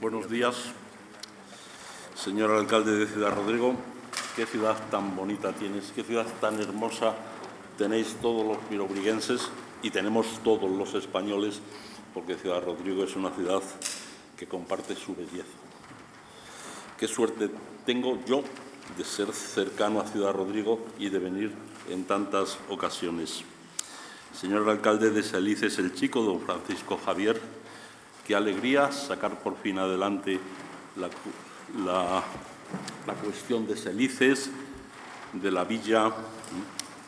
Buenos días, señor alcalde de Ciudad Rodrigo. Qué ciudad tan bonita tienes, qué ciudad tan hermosa tenéis todos los mirobriguenses y tenemos todos los españoles, porque Ciudad Rodrigo es una ciudad que comparte su belleza. Qué suerte tengo yo de ser cercano a Ciudad Rodrigo y de venir en tantas ocasiones. Señor alcalde de Salices el Chico, don Francisco Javier, qué alegría sacar por fin adelante la, cuestión de Selices, de la villa,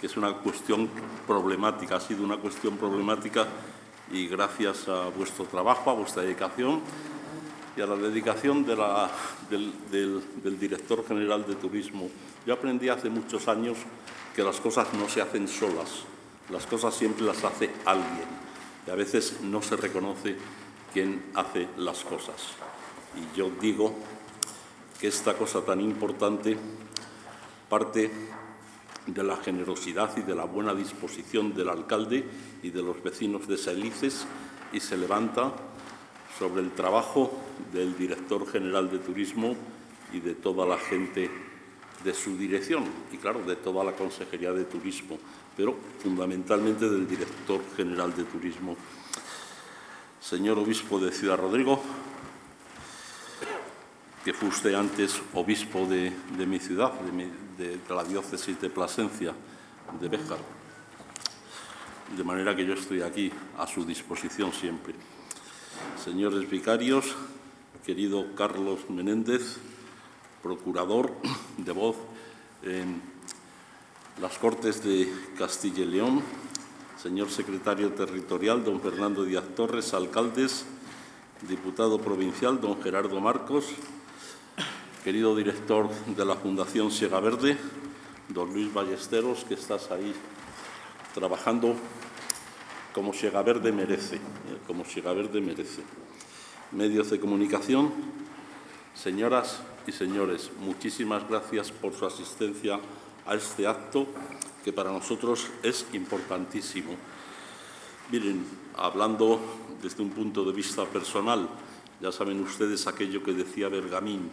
que es una cuestión problemática, ha sido una cuestión problemática y gracias a vuestro trabajo, a vuestra dedicación y a la dedicación del, del director general de turismo. Yo aprendí hace muchos años que las cosas no se hacen solas, las cosas siempre las hace alguien y a veces no se reconoce quién hace las cosas. Y yo digo que esta cosa tan importante parte de la generosidad y de la buena disposición del alcalde y de los vecinos de Salices y se levanta sobre el trabajo del director general de turismo y de toda la gente de su dirección y, claro, de toda la Consejería de Turismo, pero fundamentalmente del director general de turismo señor obispo de Ciudad Rodrigo, que fue usted antes obispo de, mi ciudad, de, la diócesis de Plasencia, de Béjar. De manera que yo estoy aquí a su disposición siempre. Señores vicarios, querido Carlos Menéndez, procurador de voz en las Cortes de Castilla y León, señor secretario territorial, don Fernando Díaz Torres, alcaldes, diputado provincial, don Gerardo Marcos, querido director de la Fundación Siega Verde, don Luis Ballesteros, que estás ahí trabajando como Siega Verde merece, eh, como Siega Verde merece. Medios de comunicación, señoras y señores, muchísimas gracias por su asistencia a este acto que para nosotros es importantísimo. Miren, hablando desde un punto de vista personal, ya saben ustedes aquello que decía Bergamín,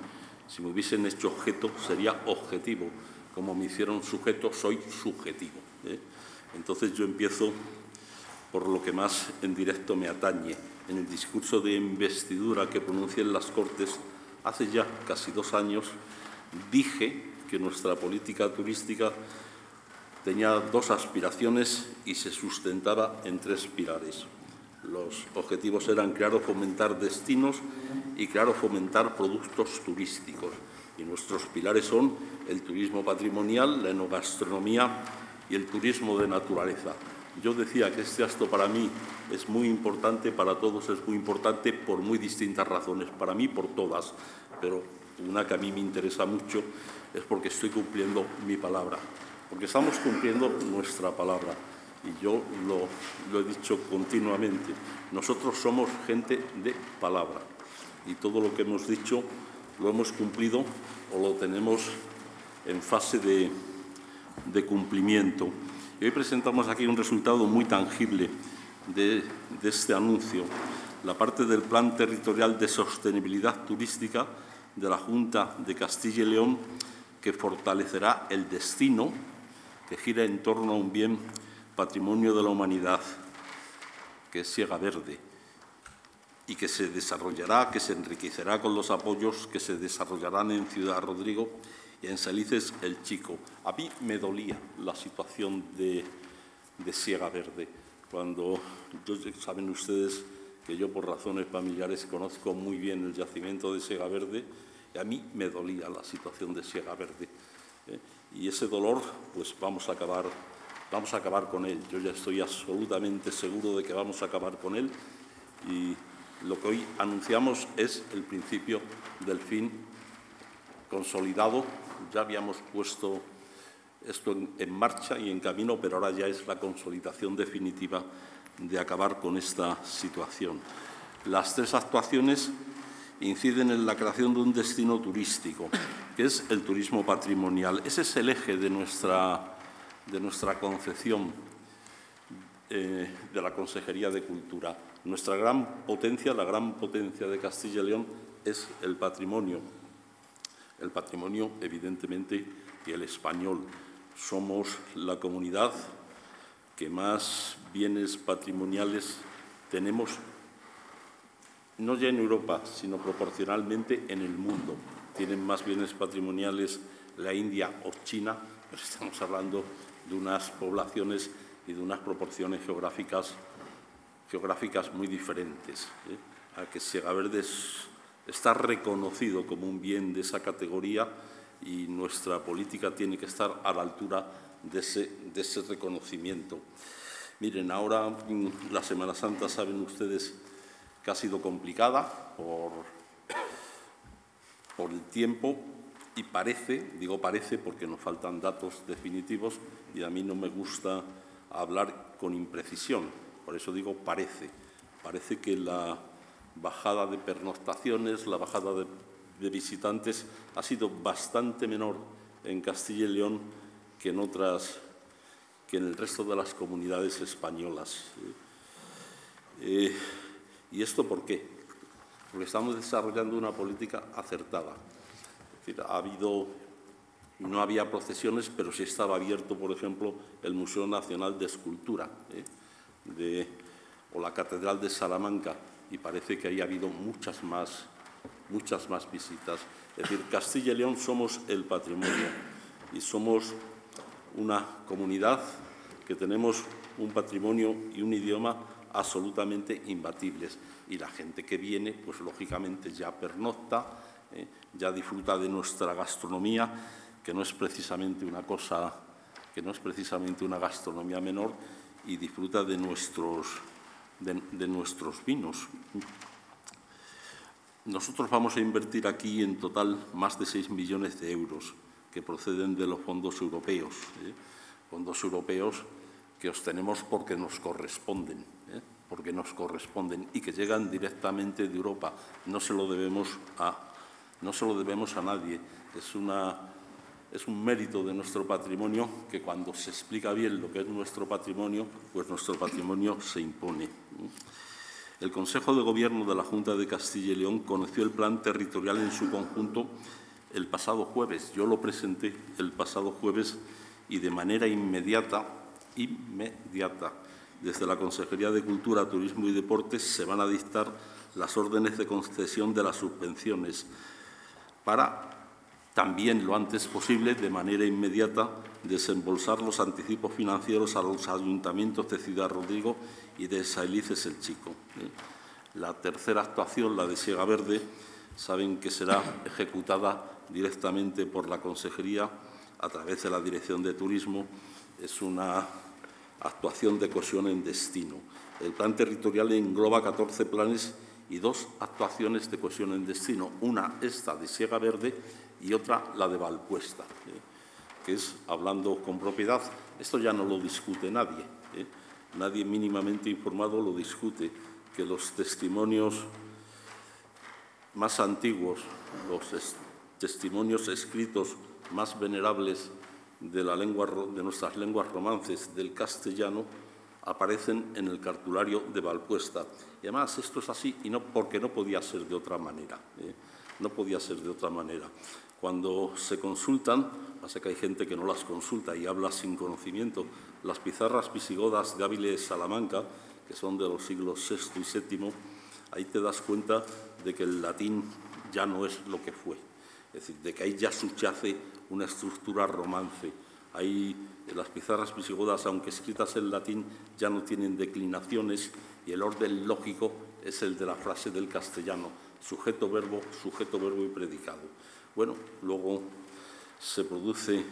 si me hubiesen hecho objeto sería objetivo, como me hicieron sujeto soy subjetivo. ¿eh? Entonces yo empiezo por lo que más en directo me atañe. En el discurso de investidura que pronuncié en las Cortes hace ya casi dos años, dije que nuestra política turística tenía dos aspiraciones y se sustentaba en tres pilares. Los objetivos eran crear o fomentar destinos y crear o fomentar productos turísticos. Y nuestros pilares son el turismo patrimonial, la enogastronomía y el turismo de naturaleza. Yo decía que este acto para mí es muy importante, para todos es muy importante por muy distintas razones, para mí por todas, pero una que a mí me interesa mucho es porque estoy cumpliendo mi palabra porque estamos cumpliendo nuestra palabra. Y yo lo, he dicho continuamente, nosotros somos gente de palabra y todo lo que hemos dicho lo hemos cumplido o lo tenemos en fase de, cumplimiento. Y hoy presentamos aquí un resultado muy tangible de este anuncio, la parte del Plan Territorial de Sostenibilidad Turística de la Junta de Castilla y León que fortalecerá el destino que gira en torno a un bien patrimonio de la humanidad, que es Siega Verde, y que se desarrollará, que se enriquecerá con los apoyos que se desarrollarán en Ciudad Rodrigo y en Salices el Chico. A mí me dolía la situación de, de Verde, cuando saben ustedes que yo por razones familiares conozco muy bien el yacimiento de Siega Verde, y a mí me dolía la situación de Siega Verde. ¿eh? y ese dolor, pues vamos a acabar, vamos a acabar con él. Yo ya estoy absolutamente seguro de que vamos a acabar con él y lo que hoy anunciamos es el principio del fin consolidado. Ya habíamos puesto esto en marcha y en camino, pero ahora ya es la consolidación definitiva de acabar con esta situación. Las tres actuaciones inciden en la creación de un destino turístico, que es el turismo patrimonial. Ese es el eje de nuestra, de nuestra concepción eh, de la Consejería de Cultura. Nuestra gran potencia, la gran potencia de Castilla y León, es el patrimonio. El patrimonio, evidentemente, y el español. Somos la comunidad que más bienes patrimoniales tenemos, no ya en Europa, sino proporcionalmente en el mundo. Tienen más bienes patrimoniales la India o China, pero estamos hablando de unas poblaciones y de unas proporciones geográficas, geográficas muy diferentes. ¿eh? A que Verde está reconocido como un bien de esa categoría y nuestra política tiene que estar a la altura de ese, de reconocimiento. Miren, ahora mm, la Semana Santa saben ustedes que ha sido complicada por, por el tiempo y parece, digo parece porque nos faltan datos definitivos y a mí no me gusta hablar con imprecisión, por eso digo parece. Parece que la bajada de pernoctaciones, la bajada de, visitantes ha sido bastante menor en Castilla y León que en otras, que en el resto de las comunidades españolas. Eh, ¿Y esto por qué? Porque estamos desarrollando una política acertada. ha habido, no había procesiones, pero sí estaba abierto, por ejemplo, el Museo Nacional de Escultura ¿eh? o la Catedral de Salamanca, y parece que ahí ha habido muchas más, muchas más visitas. Es decir, Castilla y León somos el patrimonio y somos una comunidad que tenemos un patrimonio y un idioma absolutamente imbatibles. Y la gente que viene, pues lógicamente ya pernocta, ¿eh? ya disfruta de nuestra gastronomía, que no es precisamente una cosa, que no es precisamente una gastronomía menor, y disfruta de nuestros de, nuestros vinos. Nosotros vamos a invertir aquí en total más de 6 millones de euros que proceden de los fondos europeos, ¿eh? fondos europeos que obtenemos porque nos corresponden, ¿eh? porque nos corresponden y que llegan directamente de Europa. No se lo debemos a, no se lo debemos a nadie. Es una es un mérito de nuestro patrimonio que cuando se explica bien lo que es nuestro patrimonio, pues nuestro patrimonio se impone. El Consejo de Gobierno de la Junta de Castilla y León conoció el plan territorial en su conjunto el pasado jueves. Yo lo presenté el pasado jueves y de manera inmediata, inmediata, desde la Consejería de Cultura, Turismo y Deportes se van a dictar las órdenes de concesión de las subvenciones para también lo antes posible, de manera inmediata, desembolsar los anticipos financieros a los ayuntamientos de Ciudad Rodrigo y de Sailices el Chico. ¿eh? La tercera actuación, la de Siega Verde, saben que será ejecutada directamente por la Consejería a través de la Dirección de Turismo. Es una actuación de cohesión en destino. El plan territorial engloba 14 planes y dos actuaciones de cohesión en destino. Una, esta de Siega Verde, y otra la de Valpuesta, ¿eh? que es hablando con propiedad. Esto ya no lo discute nadie, ¿eh? nadie mínimamente informado lo discute, que los testimonios más antiguos, los testimonios escritos más venerables de, la lengua, de nuestras lenguas romances del castellano aparecen en el cartulario de Valpuesta. Y además esto es así y no porque no podía ser de otra manera. ¿eh? No podía ser de otra manera. Cuando se consultan, pasa que hay gente que no las consulta y habla sin conocimiento, las pizarras visigodas de Áviles Salamanca, que son de los siglos VI y VII, ahí te das cuenta de que el latín ya no es lo que fue. Es decir, de que ahí ya subyace una estructura romance. Ahí las pizarras visigodas, aunque escritas en latín, ya no tienen declinaciones y el orden lógico es el de la frase del castellano, sujeto, verbo, sujeto, verbo y predicado. Bueno, luego se produce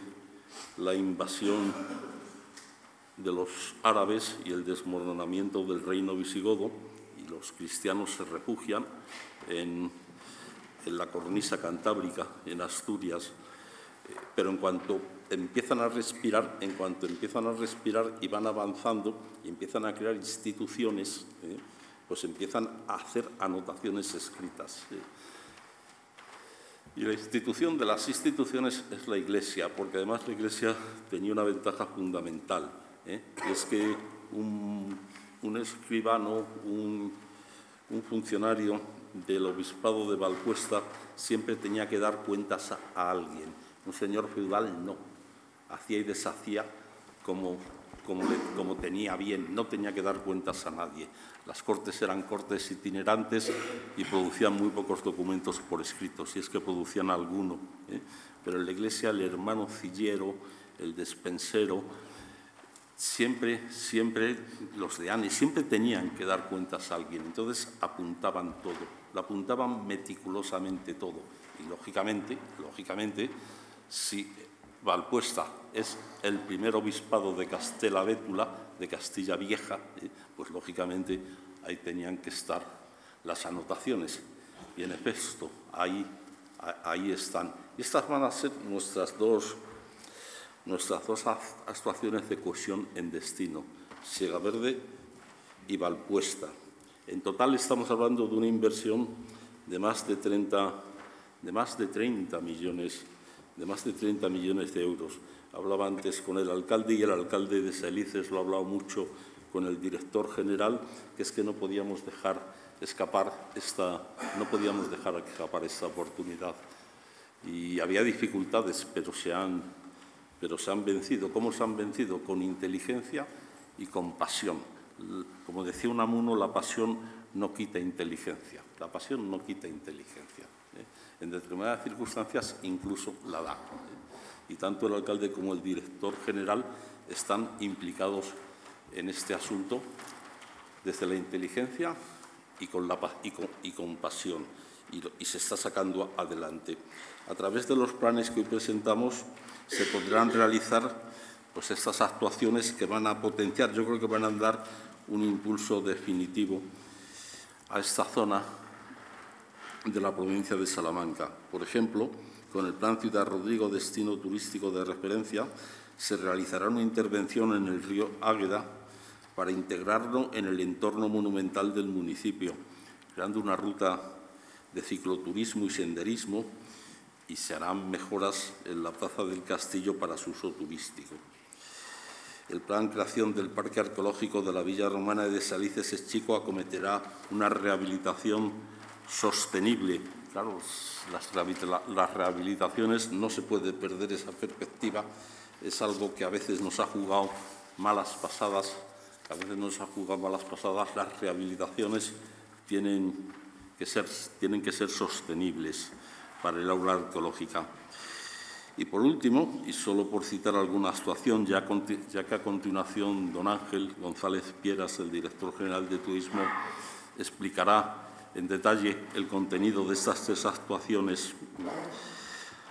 la invasión de los árabes y el desmoronamiento del reino visigodo y los cristianos se refugian en, la cornisa cantábrica, en Asturias, eh, pero en cuanto empiezan a respirar, en cuanto empiezan a respirar y van avanzando y empiezan a crear instituciones, eh, pues empiezan a hacer anotaciones escritas. Eh. Y la institución de las instituciones es la Iglesia, porque además la Iglesia tenía una ventaja fundamental, ¿eh? es que un, escribano, un, funcionario del obispado de Valcuesta siempre tenía que dar cuentas a, alguien. Un señor feudal no, hacía y deshacía como, como, como tenía bien, no tenía que dar cuentas a nadie. Las cortes eran cortes itinerantes y producían muy pocos documentos por escrito, si es que producían alguno. ¿eh? Pero en la iglesia el hermano cillero, el despensero, siempre, siempre los de Ani, siempre tenían que dar cuentas a alguien. Entonces apuntaban todo, lo apuntaban meticulosamente todo. Y lógicamente, lógicamente, si Valpuesta es el primer obispado de Castela Bétula, de Castilla Vieja, eh, pues lógicamente ahí tenían que estar las anotaciones. Y en efecto, ahí, ahí están. Y estas van a ser nuestras dos, nuestras dos actuaciones de cohesión en destino, Siega Verde y Valpuesta. En total estamos hablando de una inversión de más de 30, de más de 30 millones de más de 30 millones de euros. Hablaba antes con el alcalde y el alcalde de Salices lo ha hablado mucho con el director general, que es que no podíamos dejar escapar esta, no podíamos dejar escapar esta oportunidad. Y había dificultades, pero se han, pero se han vencido. ¿Cómo se han vencido? Con inteligencia y con pasión. Como decía Unamuno, la pasión no quita inteligencia. La pasión no quita inteligencia en determinadas circunstancias incluso la da. Y tanto el alcalde como el director general están implicados en este asunto desde la inteligencia y con, pasión, y, se está sacando adelante. A través de los planes que hoy presentamos se podrán realizar pues, estas actuaciones que van a potenciar, yo creo que van a dar un impulso definitivo a esta zona de la provincia de Salamanca. Por ejemplo, con el Plan Ciudad Rodrigo Destino Turístico de Referencia, se realizará una intervención en el río Águeda para integrarlo en el entorno monumental del municipio, creando una ruta de cicloturismo y senderismo y se harán mejoras en la Plaza del Castillo para su uso turístico. El plan creación del Parque Arqueológico de la Villa Romana de Salices Chico acometerá una rehabilitación sostenible. Claro, las rehabilitaciones no se puede perder esa perspectiva. Es algo que a veces nos ha jugado malas pasadas, a veces nos ha jugado malas pasadas. Las rehabilitaciones tienen que ser, tienen que ser sostenibles para el aula arqueológica. Y por último, y solo por citar alguna actuación, ya, ya que a continuación don Ángel González Pieras, el director general de Turismo, explicará en detalle el contenido de estas tres actuaciones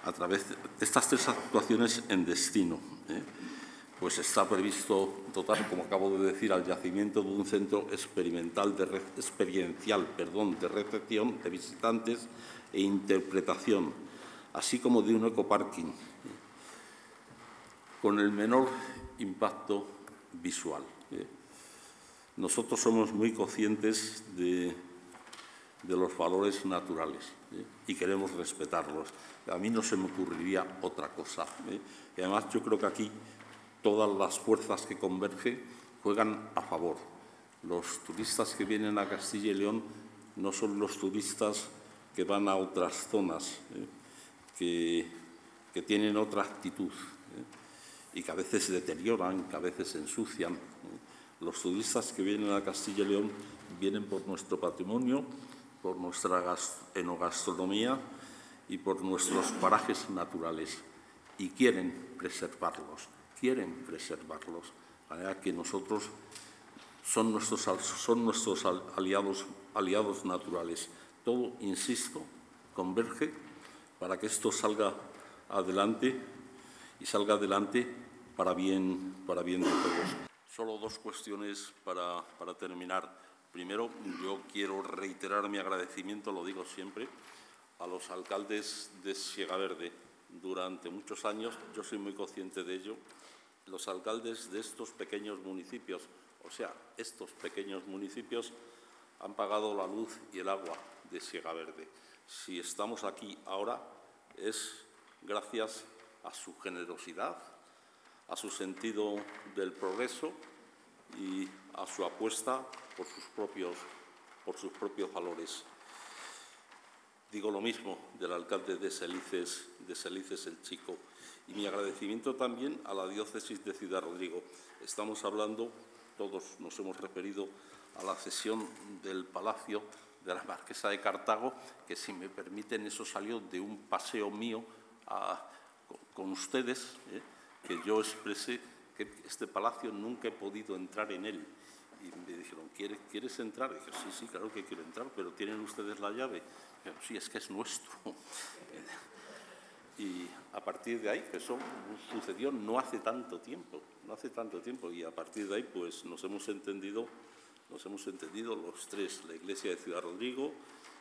a través de estas tres actuaciones en destino. ¿eh? Pues está previsto dotar, como acabo de decir, al yacimiento de un centro experimental de experiencial perdón, de recepción de visitantes e interpretación, así como de un ecoparking, con el menor impacto visual. ¿eh? Nosotros somos muy conscientes de los valores naturales ¿eh? y queremos respetarlos. A mí no se me ocurriría otra cosa. ¿eh? Y además yo creo que aquí todas las fuerzas que convergen juegan a favor. Los turistas que vienen a Castilla y León no son los turistas que van a otras zonas, ¿eh? que, que, tienen otra actitud y que a veces se deterioran, que a veces se ensucian. Los turistas que vienen a Castilla y León vienen por nuestro patrimonio, por nuestra enogastronomía y por nuestros parajes naturales y quieren preservarlos, quieren preservarlos. De que nosotros son nuestros, son nuestros aliados, aliados naturales. Todo, insisto, converge para que esto salga adelante y salga adelante para bien, para bien de todos. Solo dos cuestiones para, para terminar. Primero, yo quiero reiterar mi agradecimiento, lo digo siempre, a los alcaldes de Siega Verde. Durante muchos años, yo soy muy consciente de ello, los alcaldes de estos pequeños municipios, o sea, estos pequeños municipios han pagado la luz y el agua de Siega Verde. Si estamos aquí ahora es gracias a su generosidad, a su sentido del progreso y a su apuesta por sus propios, por sus propios valores. Digo lo mismo del alcalde de Selices, de Selices el Chico. Y mi agradecimiento también a la diócesis de Ciudad Rodrigo. Estamos hablando, todos nos hemos referido a la cesión del Palacio de la Marquesa de Cartago, que si me permiten eso salió de un paseo mío con, ustedes, ¿eh? que yo expresé que este palacio nunca he podido entrar en él. Y me dijeron, ¿quieres, ¿quieres entrar? Y dije, sí, sí, claro que quiero entrar, pero ¿tienen ustedes la llave? Y sí, es que es nuestro. Y a partir de ahí, eso sucedió no hace tanto tiempo, no hace tanto tiempo, y a partir de ahí pues nos hemos entendido nos hemos entendido los tres, la Iglesia de Ciudad Rodrigo,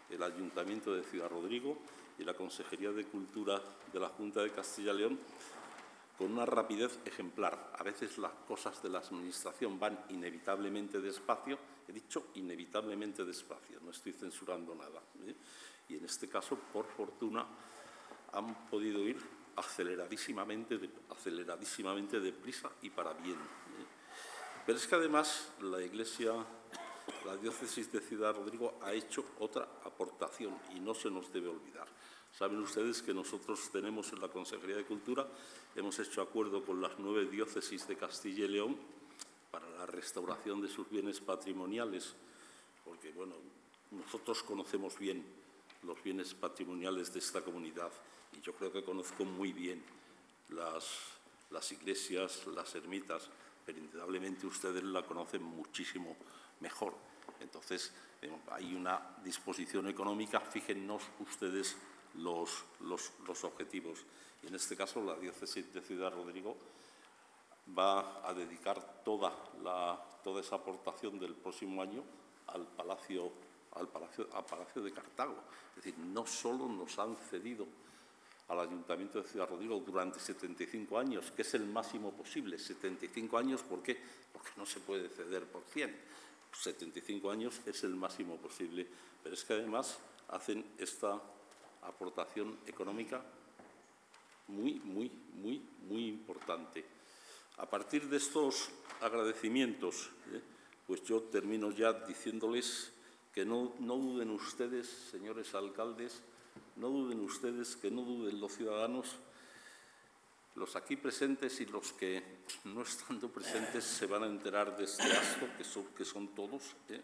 el Ayuntamiento de Ciudad Rodrigo y la Consejería de Cultura de la Junta de Castilla y León, con una rapidez ejemplar. A veces las cosas de la Administración van inevitablemente despacio, he dicho inevitablemente despacio, no estoy censurando nada. ¿eh? Y en este caso, por fortuna, han podido ir aceleradísimamente, aceleradísimamente deprisa y para bien. Pero es que además la Iglesia, la diócesis de Ciudad Rodrigo ha hecho otra aportación y no se nos debe olvidar. Saben ustedes que nosotros tenemos en la Consejería de Cultura, hemos hecho acuerdo con las nueve diócesis de Castilla y León para la restauración de sus bienes patrimoniales, porque bueno, nosotros conocemos bien los bienes patrimoniales de esta comunidad y yo creo que conozco muy bien las, las iglesias, las ermitas, pero indudablemente ustedes la conocen muchísimo mejor. Entonces, eh, hay una disposición económica, fíjense ustedes los, los, objetivos. Y en este caso, la diócesis de Ciudad Rodrigo va a dedicar toda, toda esa aportación del próximo año al Palacio, al Palacio, al Palacio de Cartago. Es decir, no solo nos han cedido al Ayuntamiento de Ciudad Rodrigo durante 75 años, que es el máximo posible. 75 años, ¿por qué? Porque no se puede ceder por 100. 75 años es el máximo posible, pero es que además hacen esta aportación económica muy, muy, muy, muy importante. A partir de estos agradecimientos, ¿eh? pues yo termino ya diciéndoles que no, no duden ustedes, señores alcaldes, no duden ustedes, que no duden los ciudadanos, los aquí presentes y los que no estando presentes se van a enterar de este acto, que son, todos. ¿eh?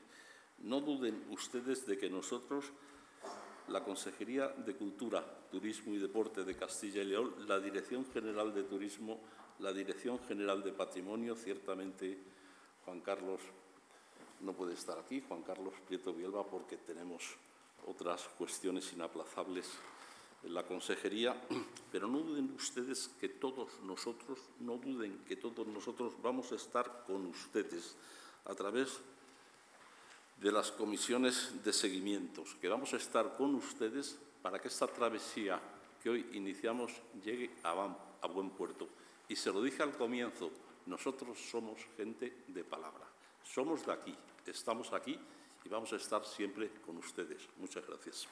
No duden ustedes de que nosotros, la Consejería de Cultura, Turismo y Deporte de Castilla y León, la Dirección General de Turismo, la Dirección General de Patrimonio, ciertamente Juan Carlos no puede estar aquí, Juan Carlos Prieto Bielba, porque tenemos otras cuestiones inaplazables en la consejería, pero no duden ustedes que todos nosotros, no duden que todos nosotros vamos a estar con ustedes a través de las comisiones de seguimientos, que vamos a estar con ustedes para que esta travesía que hoy iniciamos llegue a, a buen puerto. Y se lo dije al comienzo, nosotros somos gente de palabra, somos de aquí, estamos aquí y vamos a estar siempre con ustedes. Muchas gracias.